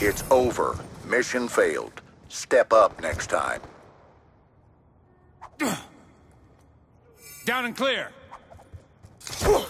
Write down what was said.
It's over. Mission failed. Step up next time. Down and clear.